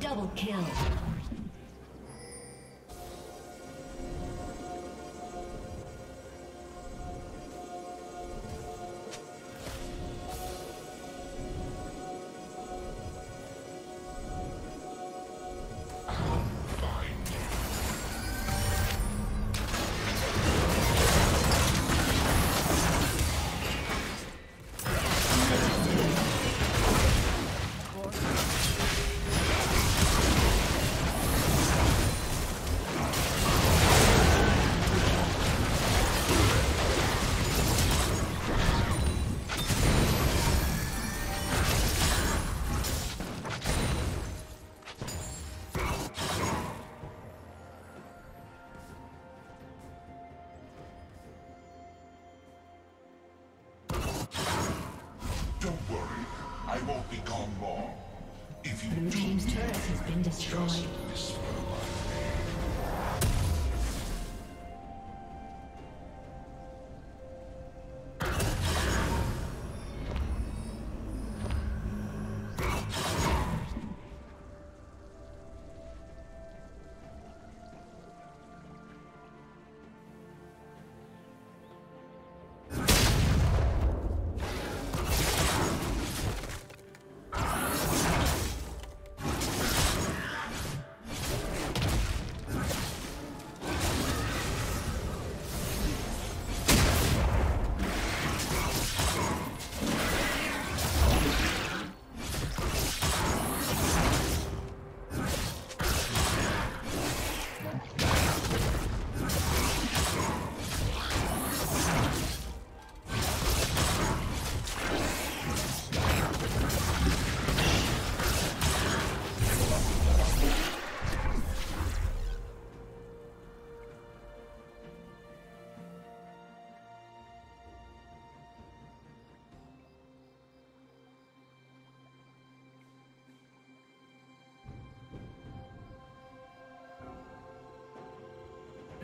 Double kill.